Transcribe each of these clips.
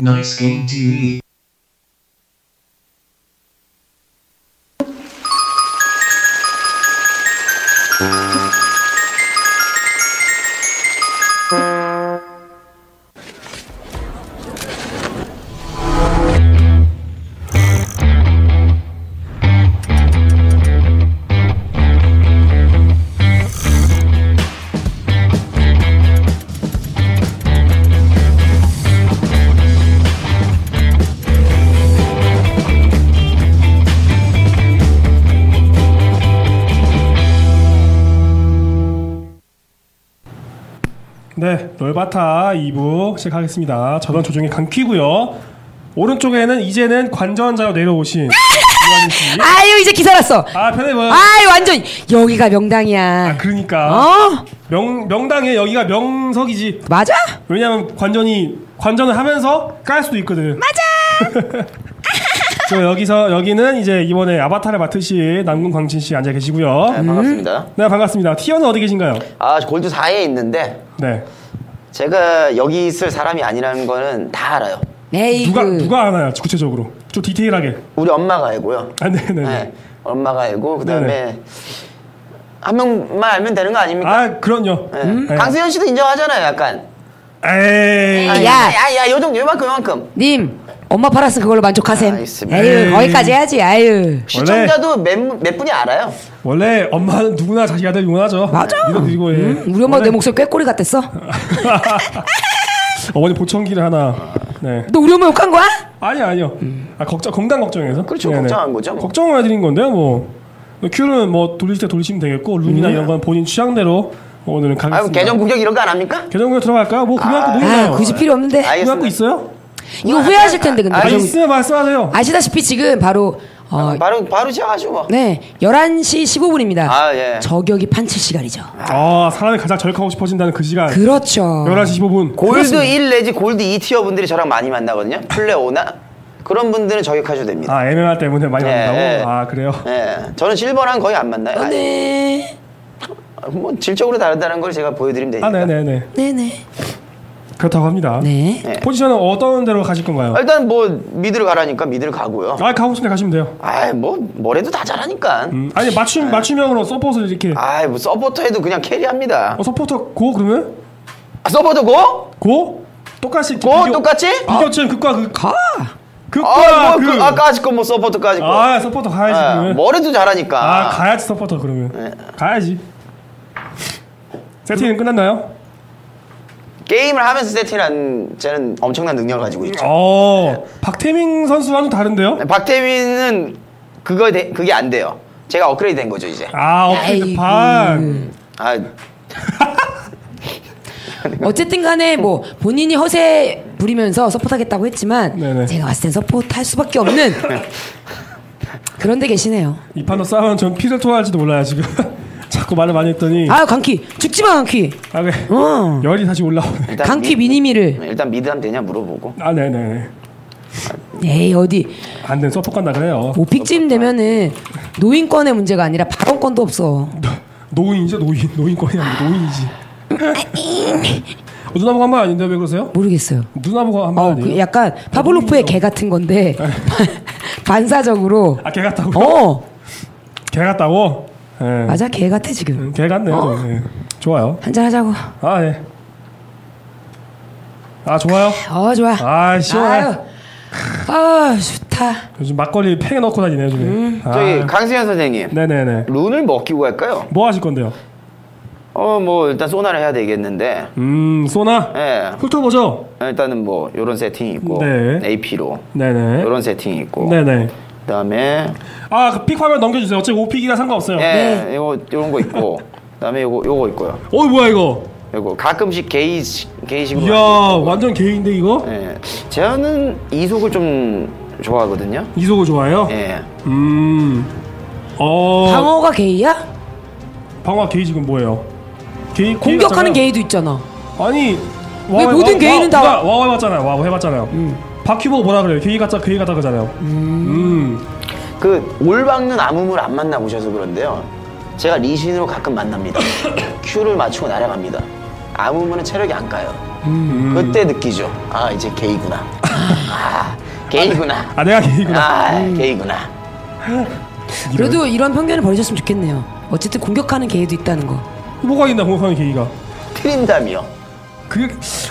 Nice Game TV. 네, 널바타 2부 시작하겠습니다. 저는 조종의 강퀴고요. 오른쪽에는 이제는 관전자로 내려오신 이완희 씨. 아유 이제 기사 났어. 아, 편해 보여. 아유 완전 여기가 명당이야. 아, 그러니까 어 명 명당에 여기가 명석이지. 맞아? 왜냐면 관전이 관전을 하면서 깔 수도 있거든. 맞아. 저 여기서 여기는 이제 이번에 아바타를 맡으신 남궁 광진 씨 앉아 계시고요. 네, 반갑습니다. 네, 반갑습니다. 티어는 어디 계신가요? 아, 골드 4에 있는데 네. 제가 여기 있을 사람이 아니라는 거는 다 알아요. 에이 누가 그 누가 하나요? 구체적으로 좀 디테일하게. 우리 엄마가 알고요. 아, 네, 네. 네. 네. 엄마가 알고 그다음에 네네. 한 명만 알면 되는 거 아닙니까? 아, 그럼요. 네. 네. 강수현 씨도 인정하잖아요, 약간. 에이. 아, 야. 야, 야, 야, 요 정도 요만큼 요만큼. 님 엄마 팔았으면 그걸로 만족하셈. 알겠습니다. 에휴. 거기까지 해야지. 아유. 시청자도 몇, 몇 분이 알아요. 원래 엄마는 누구나 자기 아들 응원하죠. 맞아. 믿어드리고 예. 음, 우리 엄마 내 목소리 꾀꼬리 같았어. 어머니 보청기를 하나. 네. 너 우리 엄마 욕한 거야? 아니 아니요. 아 걱정 건강 걱정해서. 그렇죠, 걱정한 거죠, 뭐. 걱정을 해드린 건데요. 뭐 큐는 뭐 돌리실 때 돌리시면 되겠고 룸이나 이런 건 본인 취향대로 오늘은 아, 가겠습니다. 계정 구경 이런 거 안 합니까? 계정 구경 들어갈까요? 뭐 구경할 거 뭐있나요 아 굳이 필요 없는데. 알겠습니다. 구경할 거 있어요? 이거 후회하실 텐데 근데. 아 그럼 있으면 말씀하세요. 아시다시피 지금 바로 어, 바로 바로 시작하시고 뭐. 네 11시 15분입니다. 아, 예. 저격이 판칠 시간이죠. 아 사람이 가장 절카고 싶어진다는 그 시간. 그렇죠. 11시 15분. 골드 1 내지 골드 2 tier 분들이 저랑 많이 만나거든요. 플레오나 그런 분들은 저격하셔도 됩니다. 아 MMR 때문에 많이 예, 만나고. 예. 아 그래요. 예, 저는 실버랑 거의 안 만나요. 아예. 네. 뭐 질적으로 다르다는 걸 제가 보여드리면 되니까. 아 네 네 네. 네 네. 그렇다고 합니다. 네. 네. 포지션은 어떤 데로 가실 건가요? 아, 일단 뭐 mid를 가라니까 mid를 가고요. 아 가고 싶은데 가시면 돼요. 아이 뭐 뭐래도 다 잘하니까. 음, 아니 맞춤 맞춤형으로 서폿을 이렇게. 아이 뭐 서포터 해도 그냥 carry합니다. 어 서포터 go 그러면 아, 서포터 고? 고 똑같이 고 비교- 똑같이? 비교점 극과 극 가. 극과 아, 뭐, 극. 그, 아까지 거뭐 서포터까지 거. 아 서포터 가야지 아, 그러면. 뭐래도 잘하니까. 아 가야지 서포터 그러면. 네. 가야지. 세팅은 끝났나요? 게임을 하면서 세팅한 쟤는 엄청난 능력을 가지고 있죠. 어 박태민 선수와는 다른데요? 박태민은 그거 돼- 그게 안 돼요. 제가 업그레이드 된 거죠 이제. 아 업그레이드. 판. 아 어쨌든 간에 뭐 본인이 허세 부리면서 서포트하겠다고 했지만 네네. 제가 봤을 땐 서포트할 수밖에 없는 그런 데 계시네요. 이 판도 싸우면 전 피를 토할지도 몰라요 지금. 자꾸 말을 많이 했더니. 아유 강키 죽지 마 강키. 아 그래. 어. 열이 다시 올라오네. 일단 강키 미- 미니미를. 일단 미드 하면 되냐 물어보고. 아 네네. 에이 어디 안된 서포 간다 그래요. 오픽쯤 되면은 노인권의 문제가 아니라 발언권도 없어. 노인이죠 노인 노인권이 아니고 노인이지. 어, 누나 보고 한 말 아닌데 왜 그러세요? 모르겠어요. 누나 보고 한 말 어, 아니에요? 그 약간 파블로프의 개 같은 건데 반사적으로. 아 개 같다고? 어개 같다고? 예. 맞아 개 같아 지금. 음, 개 같네요. 어. 예. 좋아요. 한잔 하자고. 아 예. 아 좋아요. 어 좋아. 아 시원해. 아유. 아 좋다. 요즘 막걸리 팩에 넣고 다니네요 요즘에. 음. 아, 저기 강수현 선생님 네네네. 룬을 뭐 끼고 갈까요? 뭐 하실 건데요? 어 뭐 일단 소나를 해야 되겠는데. 음 소나. 예. 훑어보죠. 일단은 뭐 요런 세팅이 있고 네. AP로 네네. 요런 세팅이 있고 네네. 그다음에 아그 픽 화면 넘겨주세요. 어차피 오픽이라 상관없어요. 예 네. 요거 요런 거 있고 그다음에 요거 요거 있고요. 어 뭐야 이거? 요거 가끔씩 게이 게이식으로 이야 거. 완전 개인데 이거? 예. 저는 이속을 좀 좋아하거든요. 이속을 좋아해요? 예. 음. 어. 방어가 게이야? 방어 게이 지금 뭐예요? 게이 게이 공격하는 같잖아요. 게이도 있잖아. 아니 왜 모든 게이는 다- 와, 와 해봤잖아요. 와 해봤잖아요. 바퀴 보고 뭐라 그래요? 게이 같자 게이 같다 그러잖아요. 음. 그 올박는 아무물 안 만나보셔서 그런데요. 제가 리신으로 가끔 만납니다. 큐를 맞추고 날아갑니다. 아무물은 체력이 안 가요. 그때 느끼죠. 아 이제 게이구나. 아, 게이구나. 아 내가 게이구나. 아, 게이구나. 그래도 이런 편견을 버리셨으면 좋겠네요. 어쨌든 공격하는 개도 있다는 거. 뭐가 있나 공격하는 게이가. 트린다미요. 그게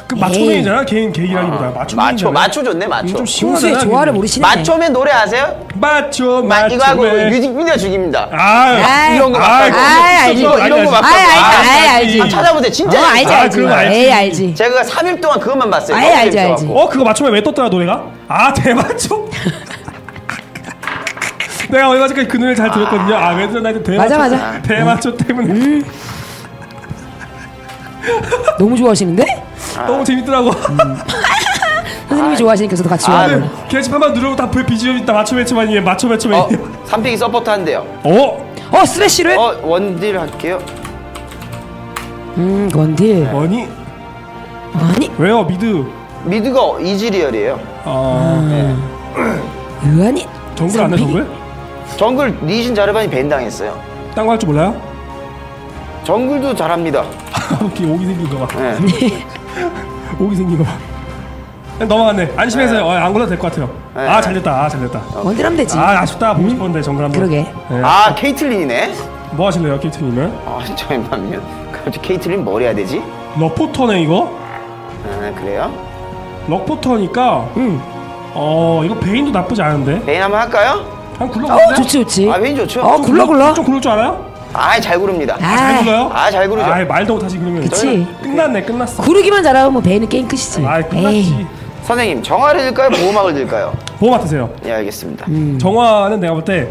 그 마초맨이잖아. 개인 게이라기보다 마초. 마초, 마초 좋네, 마초. 좀 시원하잖아. 조화를. 모르시네. 마초맨 노래 아세요? 마초 마, 마초. 이거 하고 뮤직비디오 죽입니다. 아, 아이, 이런 거 아이, 맞다고. 아이, 알지. 이런 거 맞다고. 아이, 알지, 아, 알지. 아, 찾아보세요. 진짜. 어, 알지, 아, 알지. 그럼 알지. 에이, 알지. 제가 3일 동안 그것만 봤어요. 아이, 너무 알지, 재밌어갖고. 어 그거 맞추면 왜 떴더라 노래가? 아 대마초. 내가 얼마 전까지 그 노래 잘 들었거든요. 아 왠지 나한테 대마초. 맞아, 맞아. 대마초 때문에 너무 좋아하시는데? 너무 재밌더라고. 선생님이 좋아하시니까 저도 같이 아, 좋아하고. 네. 게시판만 누르고 다 BGM 있다. 마초 매치만이에요. 마초 매치만이에요. 어, 3픽이 서포트 한대요. 어? 어, 스레쉬를? 어, 원딜 할게요. 음, 원딜. 아니 아니, 왜요 mid? mid가 이즈리얼이에요. 아 의아니? 정글 안해 정글? 정글 리신 자르반이 ban 당했어요. 딴 거 할 줄 몰라요? 정글도 잘합니다. 오기 오기 생긴 거 봐. 네. 오기 생긴 거 봐. 넘어갔네. 안심해서요. 어, 안 골라도 될 것 같아요. 네. 아 잘됐다. 아 잘됐다. 원딜 하면 되지. 아 아쉽다. 보고 싶었는데 정글 한번. 그러게. 네. 아, 케이틀린이네. 뭐 하실래요, 케이트님은? 아, 잠깐만요. 갑자기 케이틀린 뭘 해야 되지? 럭포터네 이거. 아, 그래요? 럭포터니까. 음. 어 이거 베인도 나쁘지 않은데. 베인 한번 할까요? 한 굴러. 어, 좋지, 좋지. 아, 베인 좋죠. 어, 굴러, 굴러. 좀 굴릴 줄 알아요? 아, 잘 구릅니다. 잘 아, 굴러요? 아, 잘 구르죠. 아 말도 못하지 그러면. 그치. 끝났네, 끝났어. 구르기만 잘하면 뭐 베이는 게임 끝이지. 아 끝났지. 선생님, 정화를 들까요? 보호막을 들까요? 보호 맡으세요. 예, 알겠습니다. 음. 정화는 내가 볼 때,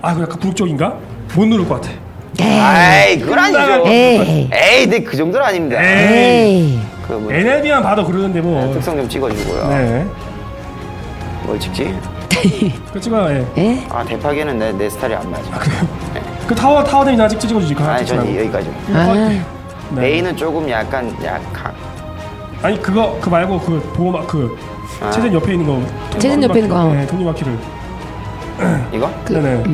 아, 이거 약간 부룩적인가? 못 누를 것 같아. 에이, 아이, 그건 아니죠. 에이, 에이, 네, 그 정도는 아닙니다. 에이. 그 뭐, NLB만 봐도 그러는데 뭐. 특성 좀 찍어주고요. 네. 뭘 찍지? 그 찍어요, 예. 에? 아, 대파기는 내, 내 스타일이 안 맞아. 그 타워, 타워 데미지 찍, 찍어주지. 그거 아니, 전. 여기까지. 아, 네. 베인은 조금 약간, 약간. 아니, 그거, 그 말고 그 보호막, 그, 아. 체전 옆에 있는 거. 체전 옆에 있는 거, 어. 네, 톱니바퀴를. 이거? 네네.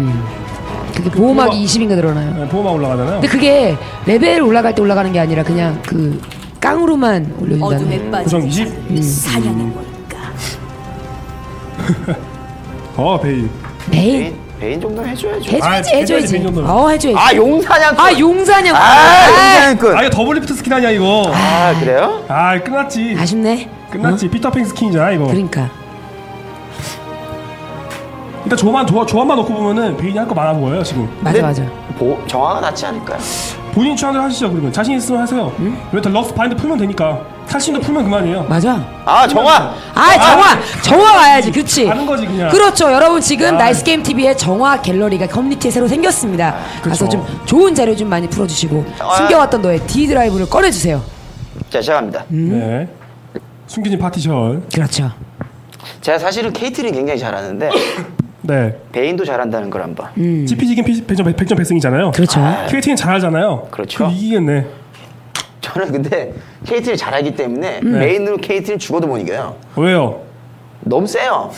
그게 보호막이 20인가 늘어나요. 네, 보호막 올라가잖아요. 근데 그게 레벨 올라갈 때 올라가는 게 아니라 그냥 그 깡으로만 올려준다는. 어둠에 빠진 고정 20? 자는 사냥의 뭘까? 어. 베인 베인, 베인 정도는 해줘야죠. 아, 해줘야지, 해줘야지, 해줘야지. 베인 정도는. 어, 해줘야지. 아, 용사냥. 아, 용사냥. 아, 아, 용사냥꾼. 아, 이거 더블 리프트 스킨 아니야, 이거. 아, 그래요? 아, 끝났지. 아쉽네. 끝났지. 피터팽 skin이잖아, 이거. 그러니까. 일단 조만, 조, 조합만 놓고 보면은 베인이 할 거 많아 보여요, 지금. 맞아, 맞아. 보, 정화가 낫지 않을까요? 본인 취향대로 하시죠, 그러면. 자신 있으면 하세요. 왜다 럭스 bind 풀면 되니까. 탈진도 풀면 그만이에요. 맞아. 아, 정화! 아, 정화! 정화 와야지. 그치? 가는 거지, 그냥. 그렇죠. 여러분 지금 아. 나이스 게임 TV에 정화 갤러리가 커뮤니티에 새로 생겼습니다. 가서 그쵸. 좀 좋은 자료 좀 많이 풀어주시고 정화. 숨겨왔던 너의 D 드라이브를 꺼내주세요. 자, 시작합니다. 네. 숨겨진 파티션. 그렇죠. 제가 사실은 케이틀린 굉장히 잘하는데, 네. 베인도 잘한다는 걸 한번. 음. CPG긴 100점, 100점 배승이잖아요. 그렇죠. KT는 잘하잖아요. 그렇죠. 이기겠네. 저는 근데 케이틀이 잘하기 때문에 음. 메인으로 케이틀은 죽어도 못 이겨요. 왜요? 너무 세요.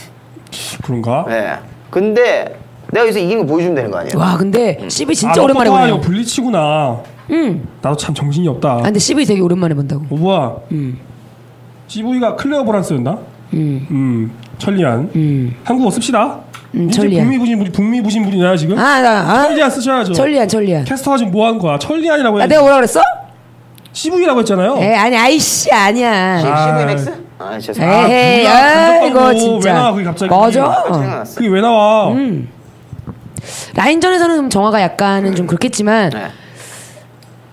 그런가? 네. 근데 내가 여기서 이긴 거 보여주면 되는 거 아니에요? 와 근데 CV 진짜 아, 오랜만에 너 보네요. 이거 블리치구나. 음. 나도 참 정신이 없다. 아 근데 CV 되게 오랜만에 본다고. 오부아. 음. CV가 clairvoyance였나? 음. 음. 천리안. 음. 한국어 씁시다. 음, 이제 천리안. 북미 부심 부리 북미 부심 부리냐 지금? 아, 나, 아? 천리안 쓰셔야죠. 천리안, 천리안. 캐스터가 지금 뭐 하는 거야? 천리안이라고 아, 해. 내가 뭐라 그랬어? CV라고 했잖아요. 에, 아니, 아이씨, 아니야. 아. CV 맥스? 아, 죄송합니다. 뭐야, 아이고, 간섭하고 진짜. 왜 나와, 그게 갑자기. 맞아. 생각났어. 그게 왜 나와? 음. 라인전에서는 좀 정화가 약간은 좀 그렇겠지만 네.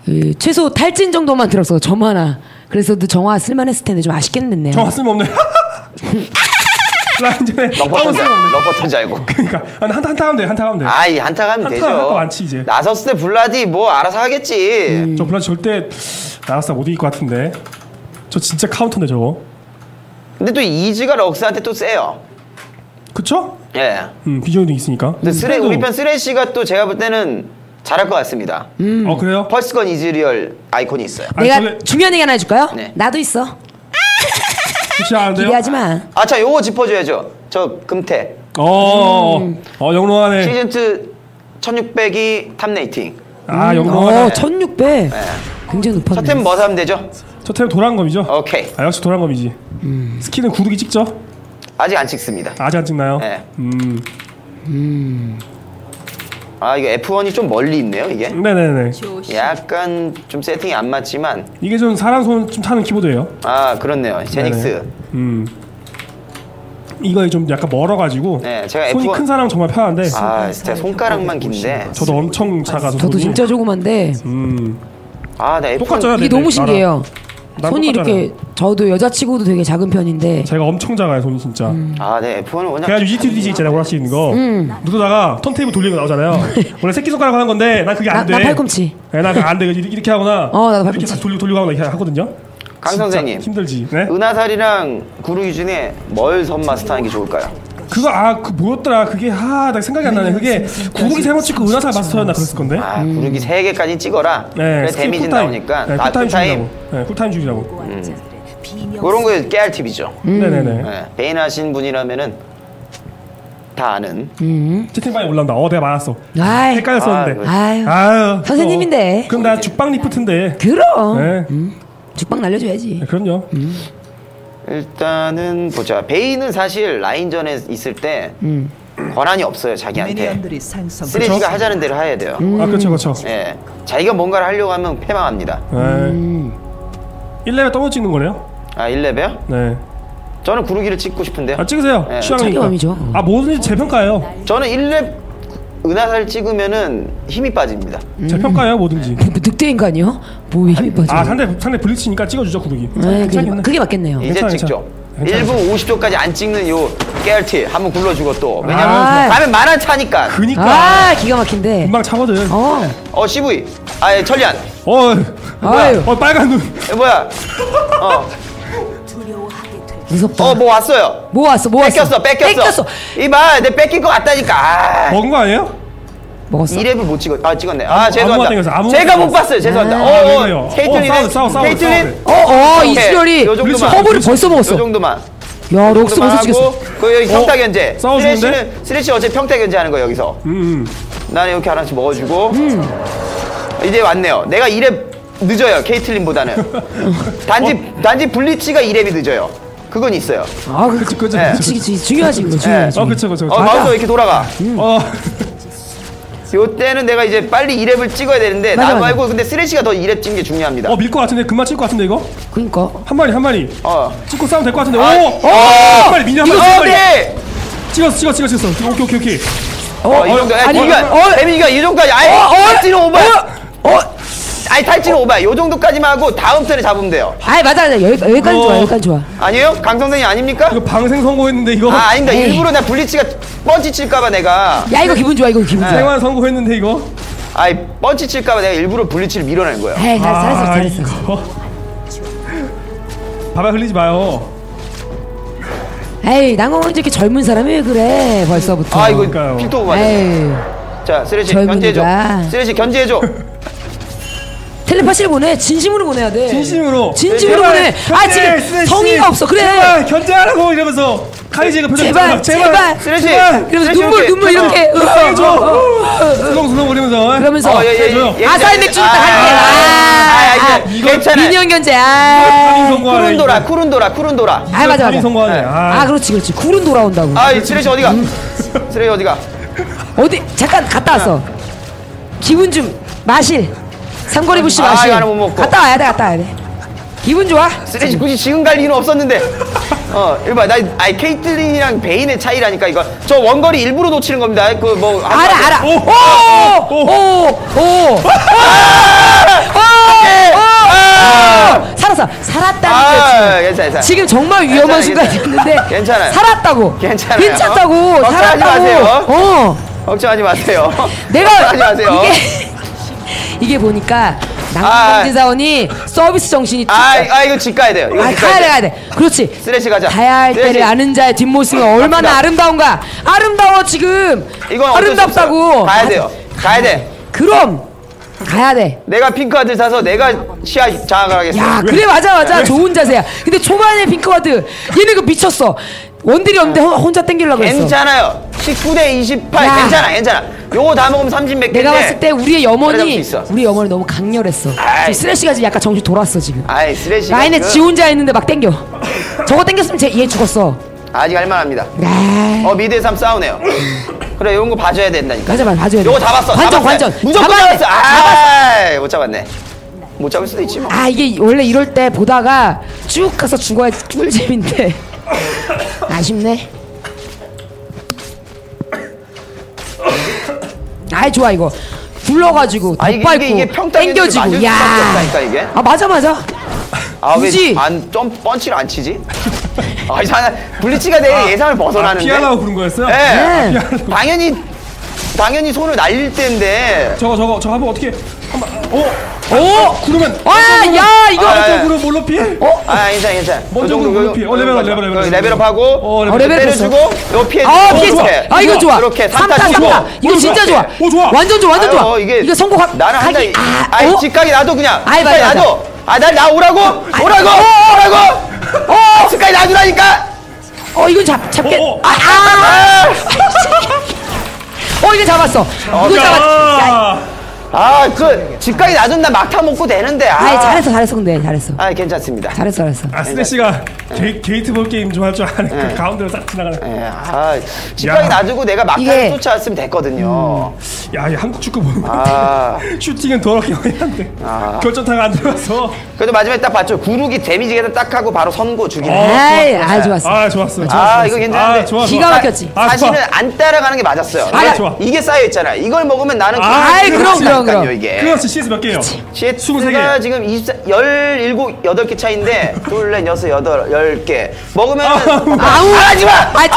그 최소 탈진 정도만 들었어 점 하나 그래서 도 정화 쓸만했을 텐데 좀 아쉽게 됐네요 정화 쓸모없네. 라인전에 럭버튼 줄 알고. 그러니까 한 한타 한타 하면 돼. 한타 하면 돼. 아, 이 한타 가면 한타 되죠. 할거 많지, 이제. 나섰을 때 블라디 뭐 알아서 하겠지. 저 블라디 절대 나갔어 못 이길 것 같은데. 저 진짜 카운터네 저거. 근데 또 이즈가 럭스한테 또 세요. 그쵸? 예. 음 비전도 있으니까. 근데 쓰레, 우리 편 쓰레쉬가 또 제가 볼 때는 잘할 것 같습니다. 어 그래요? 펄스건 이즈리얼 아이콘이 있어요. 아니, 내가 저게- 중요한 얘기 하나 해줄까요? 네. 나도 있어 않은데요? 기대하지 마 아, 자, 요거 짚어줘야죠. 저 금테. 어, 음. 어 영롱하네. 시즌2 1600이 top rating. 아 어, 영롱하네. 1600 굉장히 높았네 첫템 뭐 사면 되죠? 첫템 도란검이죠? 오케이. 아 역시 도란검이지. 스킬은 구르기 찍죠? 아직 안 찍습니다. 아직 안 찍나요? 네. 음. 아 이거 F1이 좀 멀리 있네요 이게. 네네네. 약간 좀 세팅이 안 맞지만 이게 좀 사람 손 좀 타는 키보드예요. 아 그렇네요 제닉스. 네네. 음. 이거 좀 약간 멀어가지고 네, 제가 손이 F1 큰 사람 정말 편한데 아 진짜 손가락만 긴데. 저도 엄청 작아서 저도 손이. 진짜 조그만데 음. 아나 F1 똑같잖아요. 이게 네네, 너무 신기해요. 나랑 손이 똑같잖아요. 이렇게 저도 여자치고도 되게 작은 편인데 제가 엄청 작아요 손이 진짜. 음. 아네 F1은 그냥 그래가지고 GT 있잖아요 오락실 있는 거 누르다가 턴테이블 돌리고 나오잖아요 원래 새끼손가락 하는 건데 난 그게 나, 안돼 나 팔꿈치. 네, 난 그게 안돼 이렇게 하거나 어, 나도 이렇게 팔꿈치. 다 돌리고 돌리고 하거나 이렇게 하거든요 강 선생님. 힘들지 네? 은하살이랑 중에 뭘 선마스터하는 게 좋을까요? 그거 아 그 뭐였더라 그게 아나 생각이 안 나네 그게 구르기 세번 찍고 은화살 마스터였나 그랬을 건데 아 구르기 세 개까지 찍어라. 네 그래 데미지 cool time. 나오니까 네, 아 cool time. 중이라고 네 cool time 중이라고 그런 거 깨알 팁이죠. 네네네 네, 베인 하신 분이라면 다 아는. 음. 채팅방에 올라온다 어 내가 맞았어 아이, 헷갈렸었는데 아, 아유, 아유 선생님인데. 어, 그럼 나 죽방 리프트인데 그럼 네, 죽방 날려줘야지. 네 그럼요 일단은 보자. 베인은 사실 라인전에 있을 때 음. 권한이 없어요 자기한테. 쓰레쉬가 하자는 대로 해야 돼요. 아 그렇죠 그렇죠 예, 자기가 뭔가를 하려고 하면 패망합니다. 네 음. 1레벨 더블 찍는 거네요 아 1레벨? 네 저는 구르기를 찍고 싶은데요. 아 찍으세요. 네. 취향이니까. 자기 마음이죠. 아 뭐든지 제 평가예요. 저는 1렙 은화살 찍으면은 힘이 빠집니다. 제 평가예요 뭐든지. 뭐 늑대 인간이요? 뭐 힘이 빠져? 아 상대 상대 블리츠니까 찍어주죠 구르기. 네, 그게, 맞겠네요. 이제 괜찮아, 찍죠. 괜찮아. 1분 50초까지 안 찍는 요 깨알티 한번 굴러주고 또 왜냐면 아. 가면 만원 차니까. 그니까 아 기가 막힌데. 금방 차거든. 어, 어, 어 CV. 아 예, 천리안. 어, 아유 어 빨간 눈. 에, 뭐야? 어, 무섭다. 어, 뭐 왔어요. 뭐 왔어? 뭐 왔어? 뺏겼어, 뺏겼어. 뺏겼어. 이봐, 내 뺏길 것 같다니까. 아, 먹은 거 아니에요? 먹었어. 2랩을 못 찍었. 아, 찍었네. 아, 아무- 죄송합니다. 아무거나 제가 못. 봤어요. 죄송합니다. 아, 어, 왜 어? 케이틀린, 어, 싸워, 싸워, 싸워, 케이틀린. 싸워. 어, 어. 이수열이 요 정도만. 허브를 벌써 먹었어. 요 정도만. 야, 럭스 벌써 찍었어. 하고, 그 여기 평타 견제. 스레시는 스레시 어제 평타 견제하는 거 여기서. 음, 음. 나는 이렇게 하나씩 먹어 주고. 음. 이제 왔네요. 내가 2렙 늦어요. 케이틀린보다는. 단지 단지 블리츠가 2렙이 늦어요. 그건 있어요. 아, 그, 그치 그치. 네. 그치, 그치. 중요하지, 그거 중요하지. 어 그쵸 그쵸. 어, 그쵸. 마우스가 이렇게 돌아가. 어. 요때는 내가 이제 빨리 2렙을 찍어야 되는데 맞아, 나 맞아. 말고 근데 쓰레시가 더 2렙 찍는 게 중요합니다. 어, 밀 것 같은데 금방 칠것 같은데 이거? 그니까. 한 마리 한 마리. 어. 찍고 싸우면 될 것 같은데. 아, 오, 어! 한 마리 미니 한 마리. 한 마리. 찍었어 찍었어 찍었어 찍었어. 오케이 오케이 오케이. 어, 이 정도. 아니, 아니, 이거 어, 데미지가 이 정도까지. 아예 어, 어, 탈진은 오바. 어, 아니 탈진은 오바. 요 정도까지만 하고 다음 턴에 잡으면 돼요. 아이, 맞아, 맞아. 여기, 여기까지 어. 좋아, 여기까지 좋아. 아니에요? 강 선생님 아닙니까? 이거 방생 성공했는데 이거. 아 아닙니다. 에이. 일부러 나 블리치가 펀치 칠까봐 내가. 야, 이거 기분 좋아, 이거 기분 좋아. 생활 성공했는데 이거. 아이 펀치 칠까봐 내가 일부러 블리치를 밀어낸 거야. 에이, 잘, 잘했어, 잘했어. 이거. 밥알 흘리지 마요. 에이, 낭공은 이렇게 젊은 사람이 왜 그래, 벌써부터. 아 이거 그러니까요. 필토 맞아. 에이, 자 쓰레시 젊은이가. 견제해줘. 쓰레시 견제해줘. 텔레파시를 보내. 진심으로 보내야 돼. 진심으로. 진심으로 제발, 보내. 아, 지금 쓰레쉬. 성의가 없어. 그래. 제발 견제하라고 이러면서 카이지가 표정 제발, 제발. 쓰레쉬 눈물, 눈물 이렇게. 해줘. 어. 수성수성 거리면서. 그러면서. 어, 예, 예. 예, 예. 아사히 맥주를 딱 아, 할게. 아, 아, 아, 아, 괜찮아. 미니언 견제. 아. 쿠른도라, 쿠른도라, 쿠른도라. 아, 맞아, 맞아. 네. 아, 그렇지, 그렇지. 굴은 돌아온다고. 아, 이 쓰레시 어디가? 쓰레시 어디가? 어디 잠깐 갔다 왔어. 기분 좀 마실. 삼거리 부시 아, 마실. 이거 하나 못 먹고. 갔다 와야 돼, 갔다 와야 돼. 기분 좋아? 쓰레시 굳이 지금 갈 이유는 없었는데. 어, 이거 봐. 나, 아이, 케이틀린이랑 베인의 차이라니까, 이거. 저 원거리 일부러 놓치는 겁니다. 그, 뭐. 한 알아, 번- 알아. 오! 오, 오, 오, 오, 오, 살았어. 살았다는 아, 거지. 괜찮아, 괜찮아. 지금 정말 위험한 괜찮아, 순간이었는데 괜찮아요. 살았다고. 괜찮아요. 괜찮다고. 걱정하지 살았다고. 마세요. 어. 걱정하지 마세요. 내가 걱정하지 마세요. 이게 이게 보니까 아. 낭만공제사원이 서비스 정신이 아, 아, 이거 집 가야 돼요. 이거 아, 집 가야 돼, 돼. 가야 돼. 그렇지. 쓰레쉬 가자. 가야 할. 때를 아는 자의 뒷모습이 얼마나. 아름다운가. 아름다워 지금. 이건 아름답다고. 가야. 돼요. 가야 돼. 그럼 가야 돼. 내가 pink ward를 사서 내가 시야 장악을 하겠어. 야, 그래 맞아 맞아. 좋은 자세야. 근데 초반에 pink ward 얘네 그 미쳤어. 원딜이 없는데 호- 혼자 땡기려고 했어. 괜찮아요. 19대 28 야. 괜찮아, 괜찮아. 요거 다 먹으면 30 몇 개인데. 내가 봤을 때 우리의 따라잡을 염원이 있어. 우리 염원이 너무 강렬했어. 아이. 지금 쓰레쉬가 지금 약간 정신 돌았어 지금. 아이, 쓰레쉬. 라인에 지 혼자 있는데 막 땡겨. 저거 땡겼으면 쟤, 얘 죽었어. 아직 할만합니다. 아, 어 미드에서 한번 싸우네요. 그래 이런 거 봐줘야 된다니까. 맞아, 맞아, 봐줘야 돼. 요거 잡았어. 관전, 잡았어. 관전. 무조건 잡아야 돼. 잡았어. 아, 못 잡았네. 못 잡을 수도 있지 뭐. 아 이게 원래 이럴 때 보다가 쭉 가서 죽어야 꿀잼인데 아쉽네. 아이 좋아 이거 굴러가지고 아, 이게- 이게- 이게 평타에 수밖에 야. 이게. 아 맞아 맞아. 아? 왜안좀 펀치를 안 치지? 아 이상 블리츠가 내 예상을 아, 벗어나는데. 피하려고 부른 거였어요? 예. 네. 당연히 당연히 손을 날릴 때인데. 저거 저거 저거 한번 어떻게 한번 어? 오. 구르면 아, 야, 이거. 아, 저 아, 구르 뭘로 피해? 어? 아 괜찮아 괜찮아. 먼저 그 피해. 어, 레벨업. 레벨업, 그 레벨업. 레벨업하고 어, 레벨업. 어, 레벨업 때려주고 요 피해. 아. 이렇게. 아 이거 좋아. 이렇게 삼타 삼타 치고. 삼타. 이거 오, 진짜 좋아. 오, 좋아. 완전 좋아 완전 좋아. 아유, 이게 이거 성공하. 나는 한다. 아, 아이 어? 집까지 놔둬 그냥. 아이, 집까지 맞아, 놔둬. 아날 나오라고 아이, 오라고 어, 오라고. 어 집까지 놔두라니까. 어 이건 잡 잡게. 어, 어. 아 아. 어 이거 잡았어. 이거 잡았. 야, 아, 아그 집까지 놔둔다 막타 먹고 되는데. 아, 아이 잘했어 잘했어 근데 잘했어. 아 괜찮습니다. 잘했어 잘했어. 아 스레시가 게, 게이트볼 게임 좀 할 줄 아는 그 가운데로 싹 지나가는. 예, 아, 집까지 야. 놔두고 내가 막타를 이게- 쫓아왔으면 됐거든요. 야, 이 한국 축구 보는 거 아. 슈팅은 더럽게 많이 한데 아. 결정타가 안 들어가서. 그래도 마지막에 딱 봤죠. 구르기 데미지가 딱 하고 바로 선고 죽이네. 어, 아이, 좋았어. 아, 좋았어. 아, 좋았어. 아, 이거 괜찮은데. 아, 좋아, 기가 좋아. 막혔지. 아, 사실은 좋아. 안 따라가는 게 맞았어요. 아, 이게- 좋아. 이게 쌓여 있잖아. 이걸 먹으면 나는 아, 아이, 그럼, 그럼, 그럼. 이게. 그렇지, CS 몇 개예요? 23개. 지금 24, 17, 8개 차인데 둘, 넷, 여섯, 여덟, 열개 먹으면 아우. 안 하지 마. 아.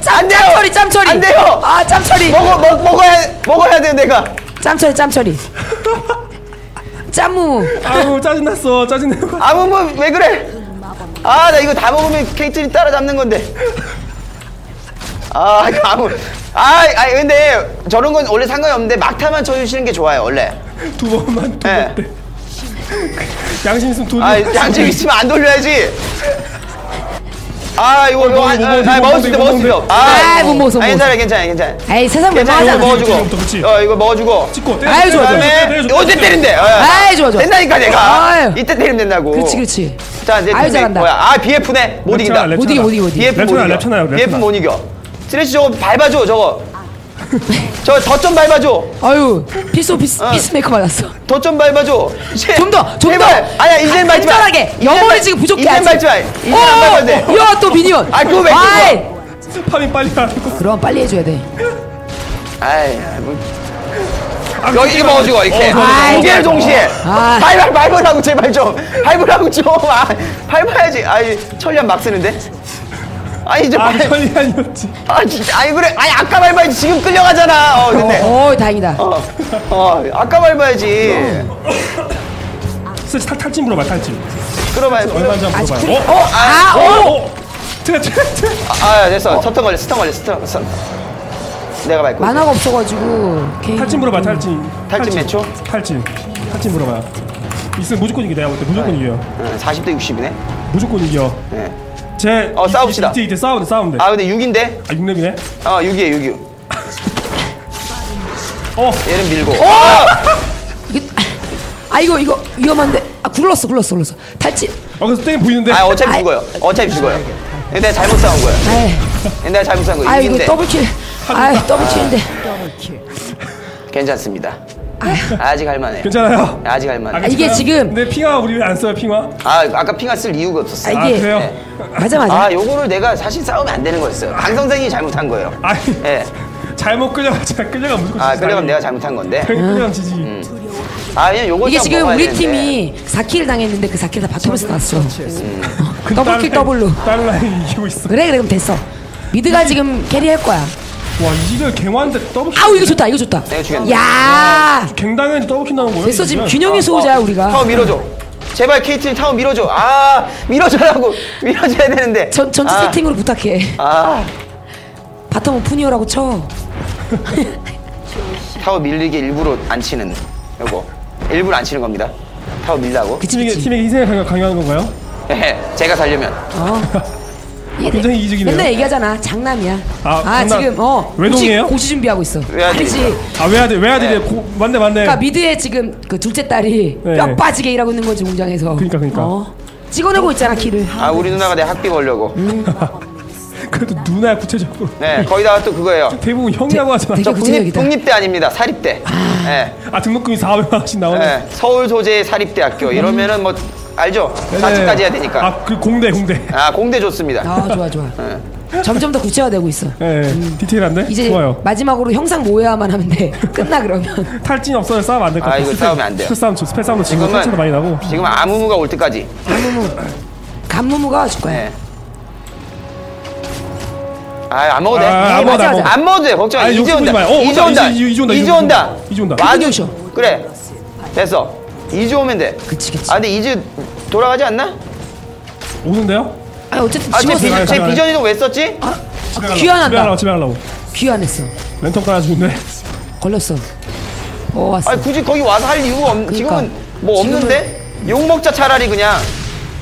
짬안 돼요. 짬처리 짬처리. 안 돼요. 아 짬처리. 먹어 먹, 먹어야 먹어야 돼 내가. 짬처리 짬처리. 짬무. 아우, 짜증났어. 짜증내고. 아무 뭐왜 그래? 아 나 이거 다 먹으면 케이틀이 따라잡는 건데. 아 아무. 아, 아 근데 저런 건 원래 상관이 없는데 막타만 쳐주시는 게 좋아요 원래. 두 번만 두 예. 번 때. 양심 있으면 돈. 아 양심 있으면 안 돌려야지. 아 이거 이거 아, 뭐, 아, 먹을 수 있어 뭐, 먹을 수 있어. 뭐, 아, 못 먹었어, 못 아, 괜찮아. 괜찮아 괜찮아. 에이 세상 괜찮아 이거. 먹어주고. 어 이거 먹어주고. 찍고. 아이, 좋아, 좋아. 그다음에 어제 때린대. 어, 아이, 좋아, 좋아. 된다니까 내가. 이때 때리면 된다고. 그렇지 그렇지. 자 이제 잘한다. 뭐야? 아 BF네 못 이긴다. 못 이겨 못 이겨 못 이겨. BF 못 이겨. BF. 못 이겨. 스레시 저거 밟아줘 저거. 저 덫 좀 밟아줘. 아유 피스 피스 어. Peacemaker 맞았어. 덫 좀 밟아줘. 좀 덫, 좀 제발. 덫. 아니야 이제는 밟지 마. 영혼이 밟- 지금 부족해. 아직. 밟지 마. 이제는 안 밟아도 돼. 오, 야또 minion. 아, 그거 왜 아이, 그거? farming 빨리 하고. 그럼 빨리 해줘야 돼. 아이 뭐. 아, 여기 이거 먹어주고 이렇게 어, 두 개를. 동시에 아. 밟아 밟으라고 제발 좀 밟으라고 좀 아, 밟아야지 아이 천리안 막 쓰는데 아니 이제 아, 밟 천리안이었지. 아 진짜 아니 그래 아니 아까 밟아야지 지금 끌려가잖아 어 근데 오 다행이다. 어, 어 아까 밟아야지 스레시 탈, 탈진 물어봐, 탈진. 얼마인지 한번 아직 물어봐요. 쿨- 어, 아, 어? 오. 어? 트레, 트레, 트레. 아 됐어 스턴 걸렸어 스턴 걸렸어 스턴 스턴 내가 밟고 만화가 없어가지고. 탈진 물어봐, 탈진. 탈진 몇 초? 탈진. 탈진 물어봐요. 있으면 무조건 이겨, 내가 볼 때. 무조건 이겨. 응, 40대 60이네 무조건 이겨. 네. 제. 어, 싸웁시다. 이때, 이때 싸우는데, 싸우는데. 아 근데 6인데 아, 6렙이네? 어 6이에 6이 어. 얘는 밀고 이게- 아 이거 이거 위험한데. 아 굴렀어 굴렀어 굴렀어. 탈진. 어, 그래서 땡 보이는데. 아 어차피 아이. 죽어요 어차피 죽어요 내가 잘못 싸운 거야 아이, 내가 잘못 싸운 거야 아 이거 6인데 더블킬. 아 double kill인데. 괜찮습니다. 아직 할만해요. 괜찮아요. 아직 할만해. 아, 이게 지금- 근데 핑와 우리 왜 안 써요, 핑와? 아 아까 핑와 쓸 이유가 없었어. 아, 요 아, 이게- 그래요? 네. 맞아 맞아. 아 요거를 내가 사실 싸우면 안 되는 거였어요. 강 선생이 잘못한 거예요. 아니. 예. 잘못 끌려가잖아. 끌려가 무조건 아 GG. 끌려가면 내가 잘못한 건데. 끌려가면 GG. 아 그냥 요걸 이게 딱 지금 먹어야 우리 되는데. 팀이 4kill 당했는데 그 4kill 다 bottom에서 났어. 그 더블킬 다른 더블로. 다른 라인 이기고 있어. 그래 그래 그럼 됐어. 미드가 지금 캐리할 거야. 와, 이걸 갱화인데 더블 아우 이거 좋다 이거 좋다. 내가 죽였네. 야 갱당은 더블 킨다는 거예요? 됐어 지금 이거는? 균형의 소유자야 타워 우리가. 밀어줘. 제발 케이트린 타워 밀어줘. 아 밀어줘라고 밀어줘야 되는데. 전 전체 아, 세팅으로 부탁해. 아 바텀 오픈이어라고 쳐. 타워 밀리게 일부러 안 치는 요거. 일부러 안 치는 겁니다. 타워 밀라고. 그치 팀에게, 그치. 팀에게 희생을 강요, 강요하는 건가요? 예, 제가 살려면. 어. 이게 굉장히 이기적이네요. 맨날 얘기하잖아 장남이야. 아, 아, 장남. 지금 어 외동이에요? 고시, 고시 준비하고 있어. 외아들이. 아니지. 아, 외아들, 외아들이 네. 고, 맞네, 맞네. 그러니까 미드에 지금 그 둘째 딸이 네. 뼈 빠지게 일하고 있는 거지 공장에서. 그러니까, 그러니까. 어. 찍어내고 있잖아 키를. 아 우리 누나가 내 학비 벌려고. 그래도 누나 구체적으로. 네, 거기다가 또 그거예요. 대부분 형이라고 하잖아. 저 국립. 국립대 아닙니다. 사립대. 네. 아 등록금이 400만 원씩 나오네. 네, 서울 소재 사립대학교 이러면은 뭐 알죠? 네네. 4층까지 해야 되니까. 아 그 공대 공대. 아, 공대 좋습니다. 아 좋아 좋아. 점점 더 구체화되고 있어. 예, 디테일한데? 이제 좋아요. 마지막으로 형상 모여야만 하면 돼. 끝나 그러면. 탈진 없어요. 싸움 안될것 아, 같아. 이거 싸우면 안 돼요. 스페 싸움, 스페 싸움도 지금 탈진도 많이 나고. 지금 아무무가 올 때까지. 간무무가 줄 거야. 네. 아, 안 먹어도 돼. 아, 안 먹어도 맞아, 안 먹어도 돼. 걱정 마. 이제 온다. 이제 온다. 이제- 온다, 이제 온다. 이제 온다. 와주- 이제 오셔. 그래. 됐어. 이제 오면 돼. 그치 그치. 아, 근데 이제 돌아가지 않나? 오는데요? 아니 어쨌든 아, 제, 지웠어. 비, 가요, 제 가요. 비전 이동 왜 썼지? 아, 귀환한다. 집에 가려고. 귀환했어. 렌터 깔아주는데. 걸렸어. 어 왔어. 아니, 굳이 거기 와서 할 이유가 없, 그러니까. 지금은 뭐 없는데? 욕 먹자 차라리 그냥.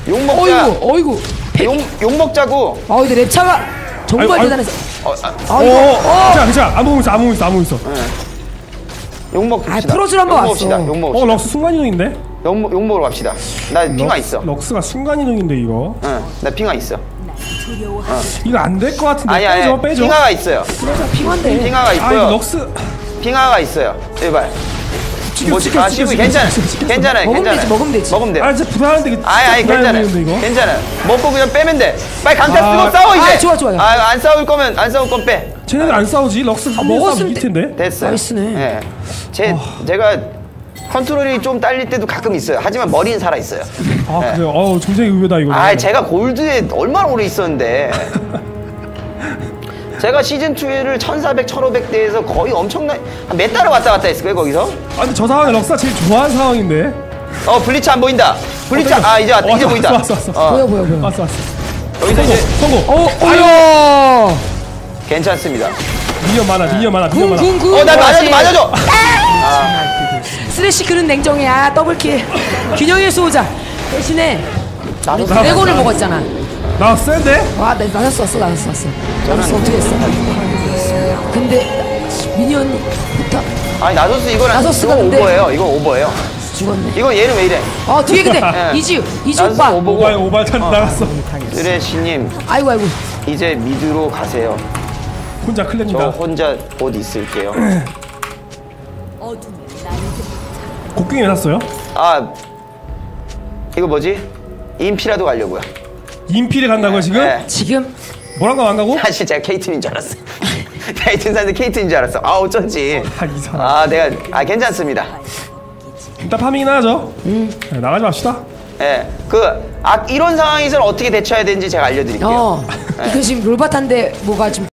욕 먹자. 어이구 어이구. 욕, 욕 먹자고. 아 근데 랩차가 정말 대단했어. 어, 아, 아 어, 이거 어, 괜찮아, 괜찮아. 아무 있어, 아무 있어, 아무 있어. 욕 먹읍시다. 아, 프로즈로 한번 욕 먹읍시다. 왔어. 욕 어, 먹읍시다. 럭스 순간이동인데? 욕, 먹- 욕 먹으러 갑시다. 나 핑화 럭- 있어. 럭스가 순간이동인데 이거. 응, 나 핑화 있어. 이거 안 될 것 같은데. 아니, 아니, 빼줘, 빼줘. 핑화가 있어요. 핑한데. 핑화가 아, 이거 있고요. 럭스. 핑화가 있어요. 지금 뭐지? 아, 시부 괜찮아. 괜찮아요. 먹으면 괜찮아요. 되지, 먹으면 되지. 먹으면 돼. 아, 진짜 불안한데. 이거 아니, 아니, 진짜 괜찮아요. 불안해보이는데, 이거. 괜찮아요. 먹고 그냥 빼면 돼. 빨리 강타 아, 쓰고 싸워, 이제. 아, 좋아, 좋아요. 아, 안 싸울 거면, 안 싸울 건 빼. 쟤네들 안 싸우지? 럭스 한명 먹었으면 이길 텐데. 됐어요. 나이스네. 예. 제, 제가 컨트롤이 좀 딸릴 때도 가끔 있어요. 하지만 머리는 살아 있어요. 아, 네. 그래요. 어우, 굉장히 의외다, 이거. 아, 제가 골드에 얼마나 오래 있었는데. 제가 시즌 2를 1400, 1500대에서 거의 엄청난 한몇 달을 왔다 갔다 했을 거예요, 거기서. 아, 근데 저 상황에 럭스가 제일 좋아하는 상황인데. 어, 블리츠 안 보인다. 블리츠, 어, 아, 이제 왔다. 왔어, 이제 왔어, 보인다. 왔어, 왔어. 어, 보여 보여 보여. 왔어, 왔어. 여기서 이제 성공. 어, 어여. 괜찮습니다. minion 많아, minion 많아, minion 많아. 쿵쿵쿵. 어, 나 맞아줘, 맞아줘! 스레시 그는 냉정이야. Double kill. 균형의 수호자. 대신에 드래곤을 먹었잖아. 나 센데? 와, 나 나섰어, 왔어, 나섰어, 왔어. 나섰어, 어떻게 했어? 근데 minion이 부터 아니, 나소스 이거는 나소스가 이거 근데- 오버예요. 이거 오버예요. 죽었네. 이건 얘는 왜 이래? 어, 뒤에 근데 예. 이지우, 이지우 나소스 오빠. 오버고. 오발, 오발탄 나갔어. 쓰레쉬님, 아이고, 아이고. 이제 미드로 가세요. 혼자 저 클랩니다. 혼자 곧 있을게요. 곡괭이 왜 샀어요? 아, 이거 뭐지? 인피라도 가려고요. 인피를 간다고요, 지금? 네. 지금 뭐랑 간다고? 사실 제가 케이튼인 줄 알았어요. 케이튼 사는데 케이튼인 줄 알았어. 아, 어쩐지. 아, 이 사람. 아, 내가, 아, 괜찮습니다. 일단 파밍이나 하죠. 네, 나가지 맙시다. 예. 그, 아, 이런 상황에서는 어떻게 대처해야 되는지 제가 알려드릴게요. 어, 이거 지금 롤바탄데 뭐가 좀